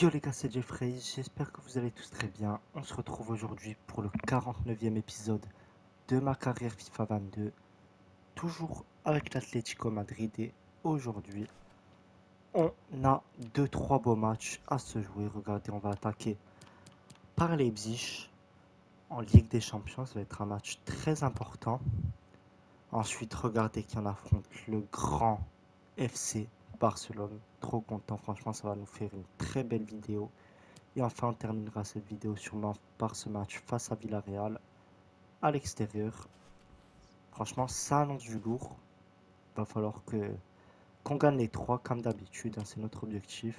Yo les gars, c'est Jeffrey, j'espère que vous allez tous très bien. On se retrouve aujourd'hui pour le 49e épisode de ma carrière FIFA 22. Toujours avec l'Atlético Madrid et aujourd'hui, on a 2-3 beaux matchs à se jouer. Regardez, on va attaquer par Leipzig en Ligue des Champions. Ça va être un match très important. Ensuite, regardez qui en affronte le grand FC Barcelone. Trop content, franchement, ça va nous faire une très belle vidéo. Et enfin, on terminera cette vidéo sûrement par ce match face à Villarreal à l'extérieur. Franchement, ça annonce du lourd. Va falloir que qu'on gagne les trois comme d'habitude, hein, c'est notre objectif.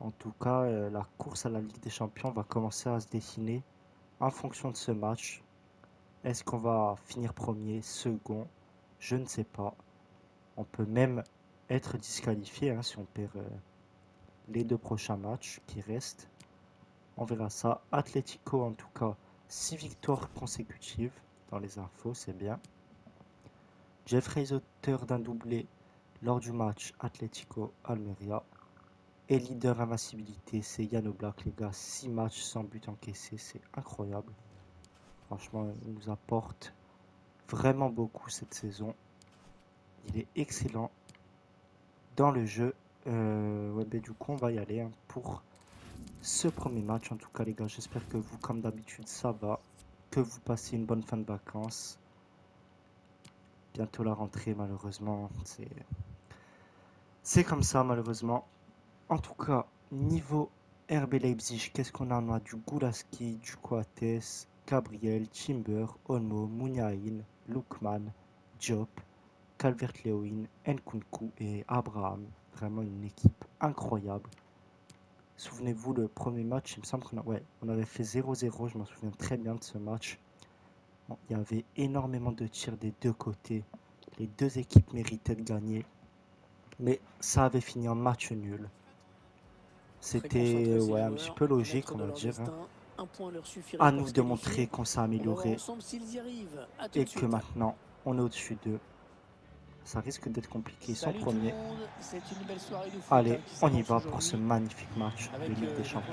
En tout cas, euh, la course à la Ligue des Champions va commencer à se dessiner en fonction de ce match. Est-ce qu'on va finir premier, second? Je ne sais pas. On peut même être disqualifié hein, si on perd euh, les deux prochains matchs qui restent. On verra ça. Atletico, en tout cas, 6 victoires consécutives dans les infos, c'est bien. Jeffrey auteur d'un doublé lors du match Atletico-Almeria. Et leader invincibilité, c'est Yann les gars. 6 matchs sans but encaissé, c'est incroyable. Franchement, il nous apporte vraiment beaucoup cette saison. Il est excellent dans le jeu. Euh, ouais, ben, du coup, on va y aller hein, pour ce premier match. En tout cas, les gars, j'espère que vous, comme d'habitude, ça va. Que vous passez une bonne fin de vacances. Bientôt la rentrée, malheureusement. C'est, c'est comme ça, malheureusement. En tout cas, niveau RB Leipzig, qu'est-ce qu'on a On a du Gulaski, du Coates, Gabriel, Timber, Olmo, Mouniaïn, Lukman, Diop, Calvert-Lewin, Nkunku et Abraham. Vraiment une équipe incroyable. Souvenez-vous, le premier match, il me semble qu'on ouais, on avait fait 0-0, je m'en souviens très bien de ce match. il y avait énormément de tirs des deux côtés. Les deux équipes méritaient de gagner. Mais ça avait fini en match nul. C'était ouais, un petit peu logique, on va dire. Hein. À nous de montrer qu'on s'est amélioré et que maintenant on est au-dessus d'eux. Ça risque d'être compliqué. Son premier. Allez, on y va pour ce magnifique match de Ligue des Champions.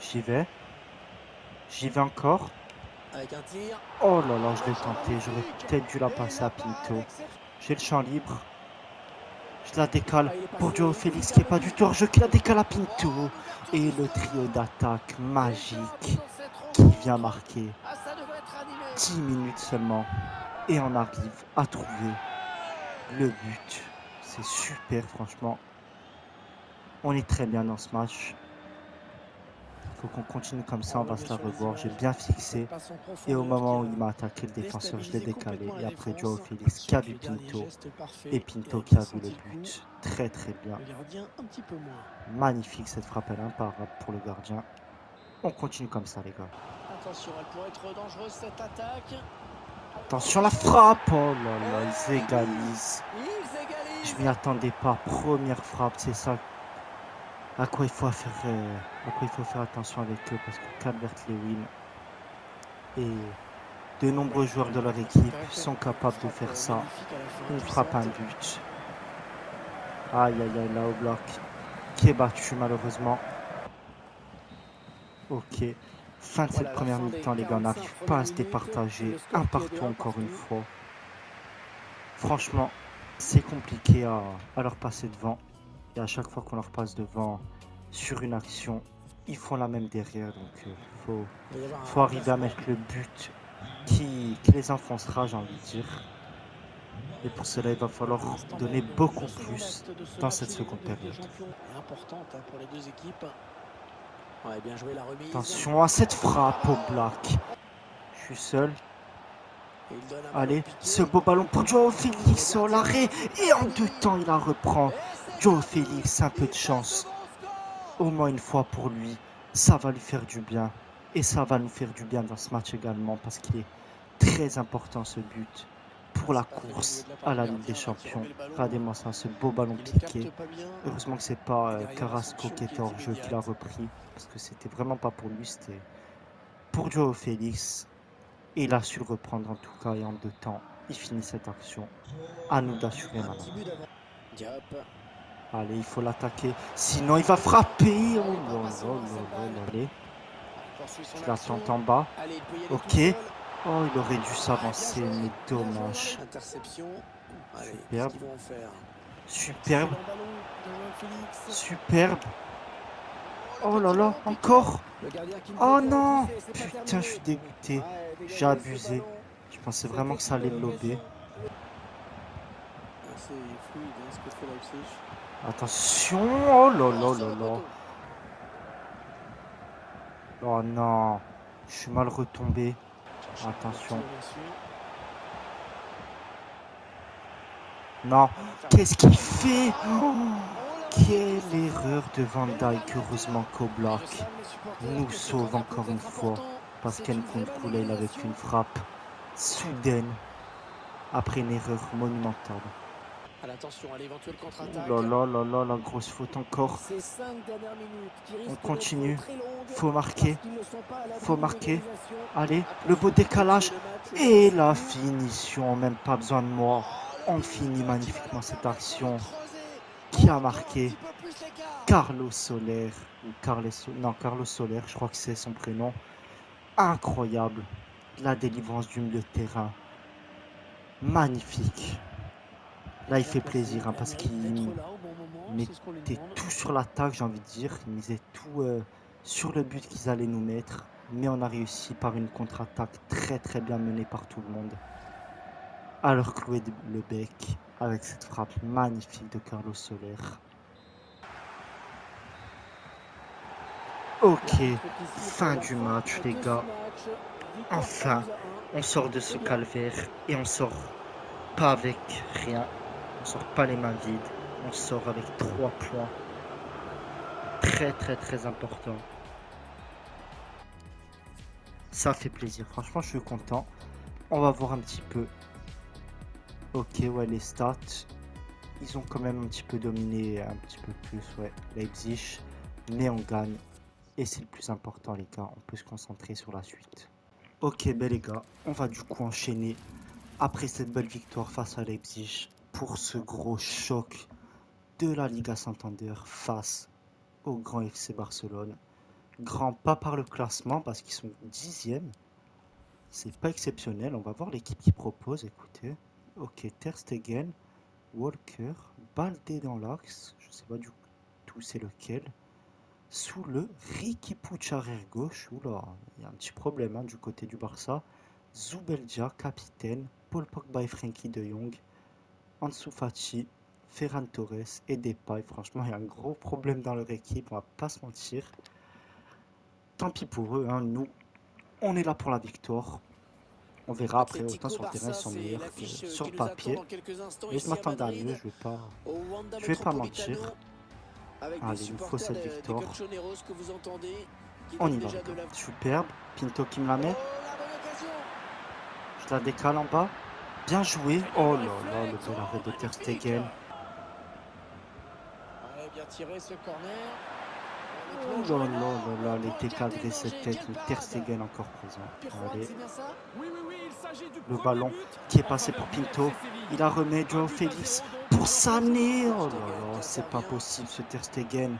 J'y vais. J'y vais encore. Oh là là, je l'ai tenté. J'aurais peut-être dû la passer à Pinto. J'ai le champ libre. Je la décale pour Joe Félix qui n'est pas du tout hors-jeu, qui la décale à Pinto. Et le trio d'attaque magique qui vient marquer. 10 minutes seulement et on arrive à trouver le but. C'est super, franchement. On est très bien dans ce match. Il faut qu'on continue comme ça, on va se la revoir. J'ai bien fixé. Et au moment où il m'a attaqué le défenseur, je l'ai décalé. Et après, Joao Félix qui a vu Pinto. Et Pinto qui a vu le but. Très très bien. Magnifique cette frappe, est imparable pour le gardien. On continue comme ça, les gars. Attention, elle pourrait être dangereuse cette attaque. Attention la frappe Oh là là, ils égalisent. Je m'y attendais pas. Première frappe, c'est ça. À quoi il faut faire, euh, à quoi il faut faire attention avec eux parce que Calvert Lewin et de nombreux joueurs de leur équipe sont capables de faire ça. On frappe un but. Aïe aïe aïe là au bloc qui est battu malheureusement. Ok. Fin de cette première mi-temps, les gars, on n'arrive pas à se départager. Un partout encore une fois. Franchement, c'est compliqué à, leur passer devant. Et à chaque fois qu'on leur passe devant sur une action, ils font la même derrière. Donc il euh, faut, faut arriver à mettre le but qui, les enfoncera, j'ai envie de dire. Et pour cela, il va falloir donner beaucoup plus dans cette seconde période. Importante pour les deux équipes. Attention à cette frappe au black. Je suis seul. Allez, ce beau ballon pour Joe Félix sur l'arrêt. Et en deux temps, il la reprend. Joe Félix, un peu de chance. Au moins une fois pour lui. Ça va lui faire du bien. Et ça va nous faire du bien dans ce match également. Parce qu'il est très important ce but pour la course à la Ligue des Champions. Regardez-moi ça, ce beau ballon piqué. Heureusement que c'est pas euh, Carrasco qui était hors jeu qui l'a repris. Parce que c'était vraiment pas pour lui, c'était pour Joe Félix. Et il a su le reprendre en tout cas et en deux temps. Il finit cette action. À nous d'assurer maintenant. Allez, il faut l'attaquer. Sinon, il va frapper. Oh. Allez, je l'attends en bas. Ok. Oh, il aurait dû s'avancer, mais dommage. Superbe. Superbe. Superbe. Oh là là, encore Oh non Putain, je suis dégoûté. J'ai abusé. Je pensais vraiment que ça allait le lober. Attention Oh là là là là Oh non Je suis mal retombé. Attention. Non Qu'est-ce qu'il fait oh, Quelle erreur de Van Dyke Heureusement qu'Oblak nous sauve encore une fois. Parce qu'elle compte couler avec une frappe soudaine après une erreur monumentale. Oh là là là là, la grosse faute encore. On continue. Faut marquer. Faut marquer. Allez, le beau décalage. Et la finition. Même pas besoin de moi. On finit magnifiquement cette action. Qui a marqué Carlos Soler. Ou Carles, non, Carlos Soler, je crois que c'est son prénom. Incroyable. La délivrance du milieu de terrain. Magnifique. Là, il fait plaisir hein, parce qu'il mettait tout sur l'attaque, j'ai envie de dire. Il misait tout euh, sur le but qu'ils allaient nous mettre. Mais on a réussi par une contre-attaque très très bien menée par tout le monde. Alors clouer le bec avec cette frappe magnifique de Carlos Soler. Ok, fin du match les gars. Enfin, on sort de ce calvaire et on sort pas avec rien. On sort pas les mains vides. On sort avec trois points. Très très très important. Ça fait plaisir. Franchement, je suis content. On va voir un petit peu. Ok, ouais, les stats. Ils ont quand même un petit peu dominé un petit peu plus, ouais, Leipzig. Mais on gagne. Et c'est le plus important, les gars. On peut se concentrer sur la suite. Ok, ben les gars, on va du coup enchaîner après cette belle victoire face à Leipzig pour ce gros choc de la Liga Santander face au grand FC Barcelone. Grand pas par le classement parce qu'ils sont dixièmes. C'est pas exceptionnel. On va voir l'équipe qui propose. Écoutez. Ok, Ter Stegen, Walker, Balde dans l'axe. Je sais pas du tout c'est lequel. Sous le Ricky Puch arrière gauche. Oula, il y a un petit problème hein, du côté du Barça. Zubeldia, capitaine. Paul Pogba et Frankie de Jong. Ansu Fati, Ferran Torres et Depay. Franchement, il y a un gros problème dans leur équipe, on va pas se mentir. Tant pis pour eux, hein. nous, on est là pour la victoire. On verra après, autant sur le terrain, ils sont meilleurs que sur le papier. Mais je m'attendais à mieux, je vais pas, je vais pas mentir. Allez, il nous faut cette victoire. On y va. Superbe. Pinto qui me la met. Je la décale en bas. Bien joué. Oh là là, le bel arrêt de Ter Stegen. Oh là là là là, les décadrés cette tête, le Ter Stegen encore présent. Allez. Le ballon qui est passé pour Pinto. Il a remis Joao Félix pour Sané. Oh là là, c'est pas possible ce Ter Stegen.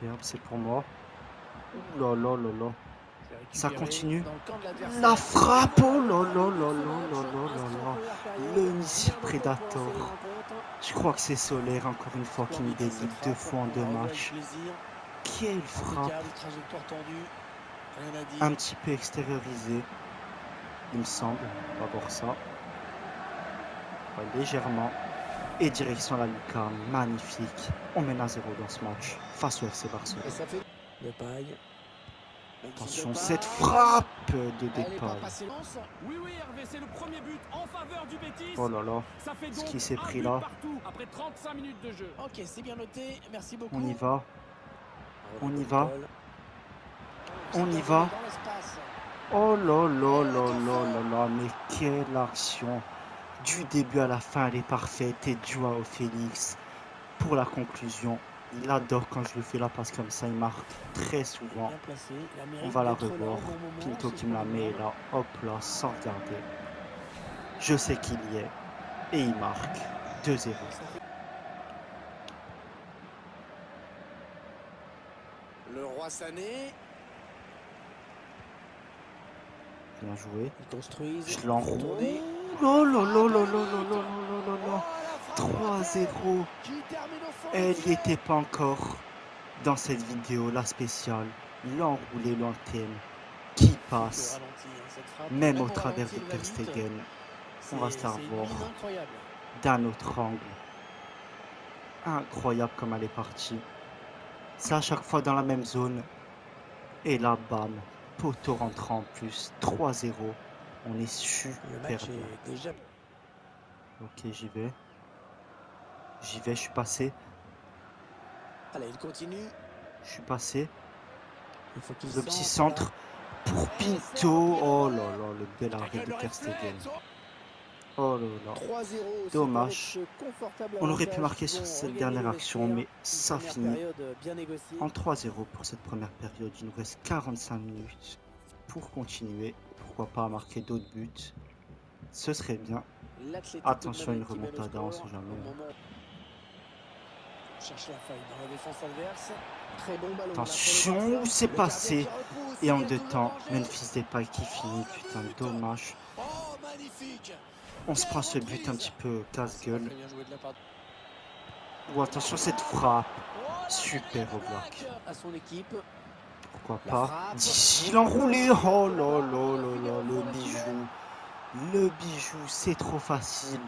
Superbe, c'est pour moi. Oh là là là là. Ça continue. La frappe Oh là là là là là Le missile Predator. Je crois que c'est Solaire encore une fois qui me dédie deux fois en deux matchs. Quelle frappe Un petit peu extériorisé. Il me semble. On va voir ça. légèrement. Et direction la lucarne. Magnifique. On mène à zéro dans ce match. Face au FC Barcelone. Attention, cette frappe de départ. Oh là là, ce qui s'est pris là. On y va. On y va. On y va. Oh là là là là là là, mais quelle action. Du début à la fin, elle est parfaite. Et au Félix pour la conclusion. Il adore quand je le fais la passe comme ça, il marque très souvent. On va la revoir. Pinto qui me la met là, hop là, sans regarder. Je sais qu'il y est. Et il marque. 2-0. Le roi Sané. Bien joué. Ils construisent. Je l'enroule. Oh là là là là là là là là là là. 3-0. Qui termine au fond. Elle n'y était pas encore dans cette vidéo, la spéciale. L'enroulé lointaine qui passe, même au travers de elle Ter va vite. Stegen, C'est- On va se la revoir. d'un autre angle. Incroyable comme elle est partie. C'est à chaque fois dans la même zone. Et là, bam, poteau rentrant en plus. 3-0. On est super bien. Ok, j'y vais. J'y vais, je suis passé. Allez, il continue. Je suis passé. Il faut qu'il Le petit centre, centre pour Pinto. Oh là là, le bel arrêt de Ter Stegen. Oh là là. 3-0. c'est Dommage. confortable On aurait pu marquer sur cette dernière action, mais ça finit négociée. en 3-0 pour cette première période. Il nous reste 45 minutes pour continuer. Pourquoi pas marquer d'autres buts? Ce serait bien. Attention, de une remontada, on sait jamais. Cherche la faille dans la défense adverse. Très bon ballon. Attention, c'est passé Et en deux temps. Memphis Depay qui finit. Putain, dommage. Oh, magnifique. On se prend ce but un petit peu casse-gueule. Ou attention, cette frappe. Super au bloc. À son équipe. Pourquoi pas. D'ici l'enroulé. Oh là là là là, le bijou. Le bijou, c'est trop facile.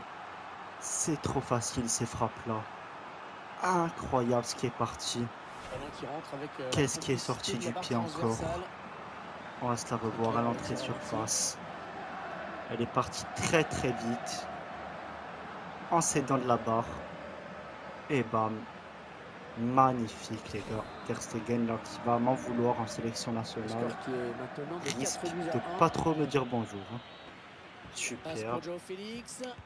C'est trop facile ces frappes-là. Incroyable ce qui est parti. Euh, Qu'est-ce qui est sorti du pied encore. On va se la revoir à l'entrée de surface. Elle est partie très très vite. En s'aidant de la barre. Et bam. Magnifique les gars. Ter Stegen là qui va m'en vouloir en sélection Le nationale. Risque 4 buts de à 1. pas trop me dire bonjour. hein. Super.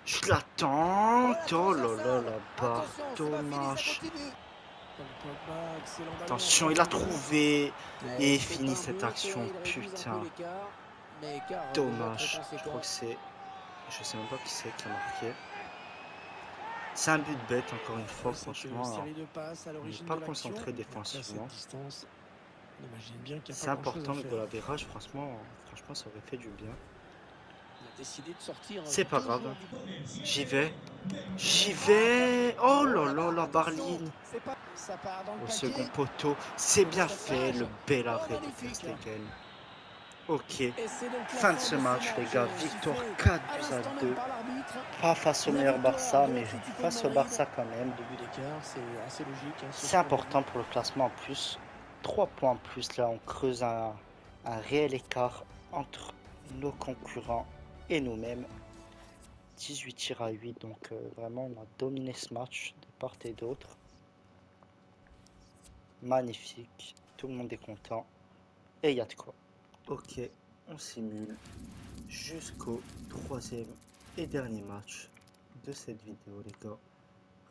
Je l'attends. Oh, oh là là là-bas. Dommage. Attention, il a trouvé. Et fini cette action. Putain. Dommage. Je crois que c'est. Je sais même pas qui c'est qui a marqué. C'est un but bête, encore une fois, franchement. On n'est pas concentré défensivement. C'est important le goal franchement, franchement, ça aurait fait du bien. C'est pas grave. J'y vais. J'y vais. Oh là là la barline. Au second poteau. C'est bien fait le bel arrêt de Ter magnifique. Stegen. Ok. Fin de ce match les gars. euh, Victoire sifflée 4 à buts l'instant à même 2. par l'arbitre. Pas face au meilleur Barça, mais face au. Barça quand même. C'est hein, important pour le classement en plus. 3 points en plus, là on creuse un, un réel écart entre nos concurrents et nous-mêmes. 18 tirs à 8, donc euh, vraiment on a dominé ce match de part et d'autre. Magnifique, tout le monde est content. Et il y a de quoi. Ok, on simule jusqu'au troisième et dernier match de cette vidéo les gars.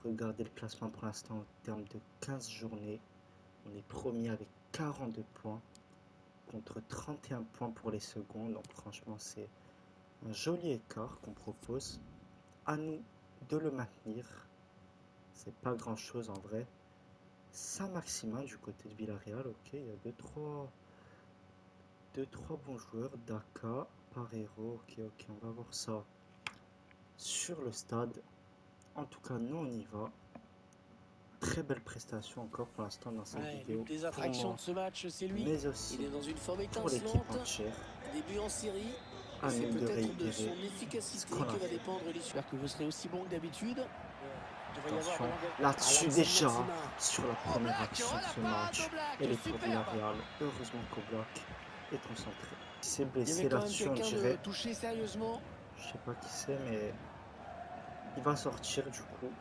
Regardez le classement pour l'instant en termes de 15 journées. On est premier avec 42 points contre 31 points pour les secondes. Donc franchement c'est un joli écart qu'on propose. À nous de le maintenir. C'est pas grand chose en vrai. Saint-Maximin du côté de Villarreal. Ok, il y a 2 trois, deux, trois bons joueurs. Daka, Parero. Ok, ok, on va voir ça sur le stade. En tout cas, nous on y va. Très belle prestation encore pour l'instant dans cette Ouais, vidéo. pour attractions moi, de ce match, c'est lui. mais aussi Il est dans une forme étincelante. Début en série. À C'est de peut-être de réitérer. son efficacité que va dépendre l'issue. J'espère que vous serez aussi bon que d'habitude. Attention, là-dessus déjà, sur la première action de ce match. Elle est pour. Villarreal. Heureusement qu'Oblak est concentré. Il s'est blessé là-dessus, on dirait. touché sérieusement. Je sais pas qui c'est, mais il va sortir du coup.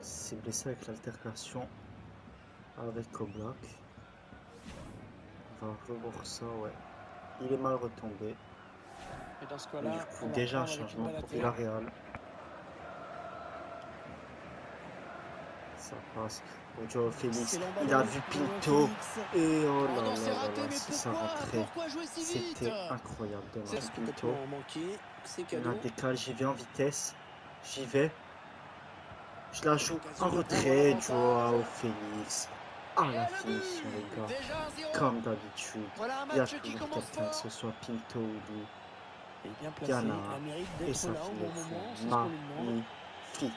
Il s'est blessé avec l'altercation avec Oblak. On va revoir ça, ouais il est mal retombé. Et dans il faut déjà un changement pour Villarreal. Ça passe. Joao Félix, il a vu Pinto. Et oh là là là là, si c'était incroyable. de voir Pinto. Il a décalé, j'y vais en vitesse. J'y vais. Je la joue en retrait, Joao Félix. Ah, la finition, les gars. Déjà 0. Comme d'habitude. Voilà Il y a toujours quelqu'un, que ce soit Pinto ou lui. Et bien placé, mérite Et lui demande. magnifique.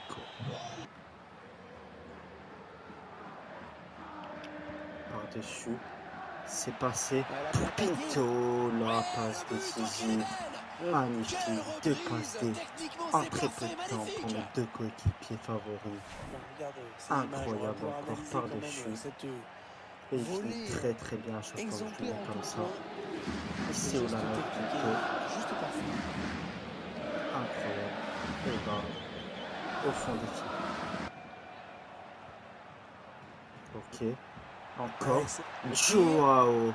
Par-dessus. C'est passé pour. Pinto. La passe décisive. Magnifique. Deux. Techniquement, En très peu de temps pour nos deux coéquipiers favoris. Incroyable encore par-dessus. euh, euh, Et il finit très très bien à chaque fois que je comme ça. Ici, Le on geste a notre technique Pinto. est juste parfait. Incroyable. Et bah, au fond des filles. Ok. Encore. Joao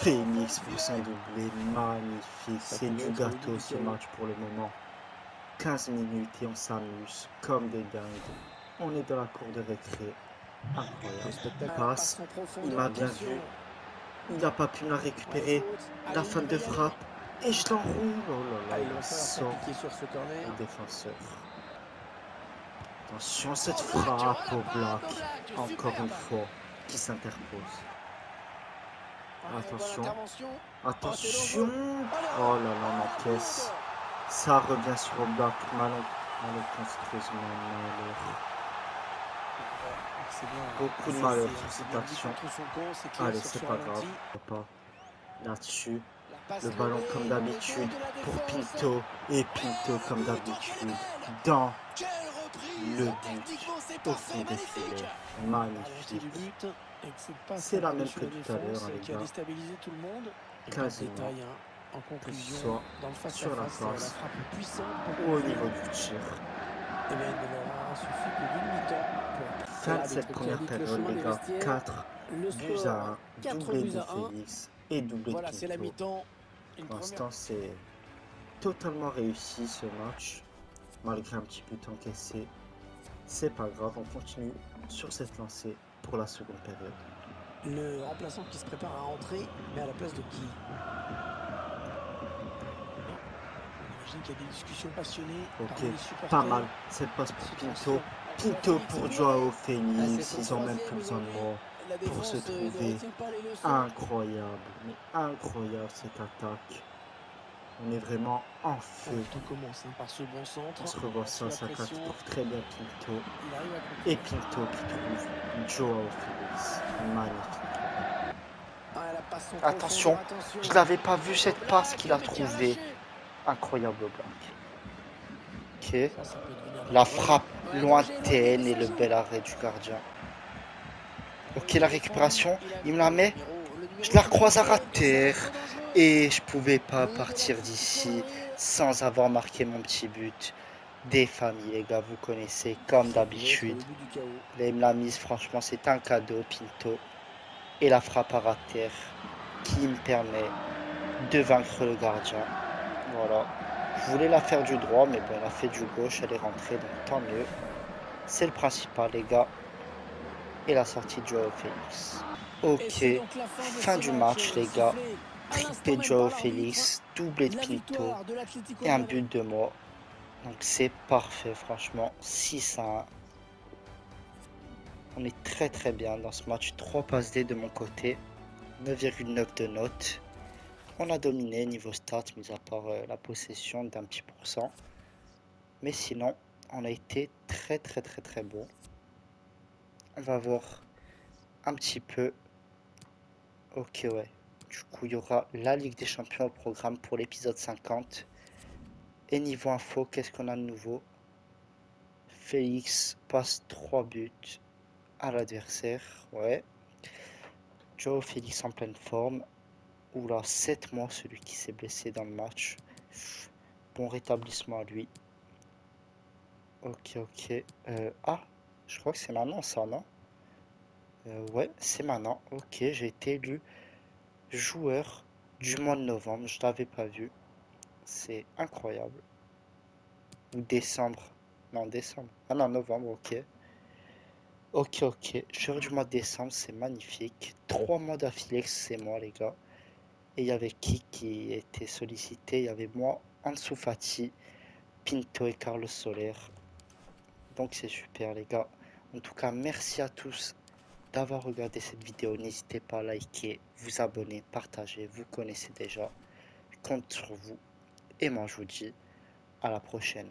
Phoenix pour son doublé. Magnifique. C'est du gâteau ce match pour le moment. 15 minutes et on s'amuse comme des dingues. On est dans la cour de récré. Le Incroyable. spectacle Passe. Il m'a bien vu. Il n'a pas pu me la récupérer. La fin de frappe. Et je l'enroule. Oh là là, il sort le défenseur. Attention, cette frappe au black. Encore une fois, qui. Allez, Attention. Attention. Oh là là, ma caisse. Ça revient sur le malheur. C'est bien. Beaucoup de malheur sur cette action. Allez, c'est ce pas grave. là-dessus. Le ballon comme d'habitude pour. Pinto. Et Pinto comme d'habitude. Dans le but au parfait, fond des magnifique. filets. Magnifique. but, C'est la même que tout à l'heure, les qui a gars. déstabilisé tout le monde. Et pas de Quasiment. hein. En conclusion, soit dans le face sur la face, au niveau du tir. Eh Fin de cette première période, les gars. vestiaires. 4 Le buts à 1. 4 Doublé de à 1. Félix et doublé Voilà, de c'est la Pinto. mi-temps. Une Pour l'instant, c'est totalement réussi ce match. Malgré un petit but encaissé. C'est pas grave, on continue sur cette lancée pour la seconde période. Le remplaçant qui se prépare à rentrer, mais à la place de qui? J'imagine qu'il y a des discussions passionnées Ok, les. Pas mal, cette passe pour Pinto. Pinto pour Joao Phoenix. Ah, Ils ont même plus besoin de pour se euh, trouver. Incroyable, mais incroyable cette attaque. On est vraiment en feu. Tout commence hein, par ce bon centre. On se revoit Sous ça, la ça pression, trouve très bien Pinto. Et Pinto qui trouve Joao Félix. Magnifique. Ah, Attention. Je l'avais pas vu cette Black, passe qu'il a trouvée. Incroyable black. Ok. La frappe lointaine et le bel arrêt du gardien. Ok, la récupération, il me la met. Je la recroise à rater. Et je pouvais pas partir d'ici sans avoir marqué mon petit but. Des familles, les gars, vous connaissez, comme d'habitude. le but du chaos. Là, il me l'a mise, franchement, c'est un cadeau, Pinto. Et la frappe à rater qui me permet de vaincre le gardien. Voilà. Je voulais la faire du droit, mais bon, elle a fait du gauche, elle est rentrée, donc tant mieux. C'est le principal, les gars. Et la sortie de Joao Félix. Ok. fin, du match, les gars. Triplé de Joao. Félix, doublé de Pinto et un but de moi. Donc c'est parfait, franchement. 6 à 1. On est très très bien dans ce match. 3 passes D de mon côté. 9,9 de notes. On a dominé niveau stats, mis à part euh, la possession d'un petit pourcent. Mais sinon, on a été très très très très bon. On va voir un petit peu. Ok, ouais. Du coup, il y aura la Ligue des Champions au programme pour l'épisode 50. Et niveau info, qu'est-ce qu'on a de nouveau? Félix passe 3 buts à l'adversaire. Ouais. Joe Félix en pleine forme. Oula, 7 mois, celui qui s'est blessé dans le match. Bon rétablissement à lui. Ok, ok. Euh, ah, je crois que c'est maintenant ça, non? Euh, Ouais, c'est maintenant. Ok, j'ai été élu joueur du mois de novembre. Je l'avais pas vu. C'est incroyable. Ou décembre. Non, décembre. Ah non, novembre, ok. Ok, ok. Joueur du mois de décembre, c'est magnifique. Trois mois d'affilée, c'est moi, les gars. Et il y avait qui qui était sollicité? Il y avait moi, Ansu Fati, Pinto et Carlos Soler. Donc c'est super les gars. En tout cas, merci à tous d'avoir regardé cette vidéo. N'hésitez pas à liker, vous abonner, partager. Vous connaissez déjà. Je compte sur vous. Et moi, je vous dis à la prochaine.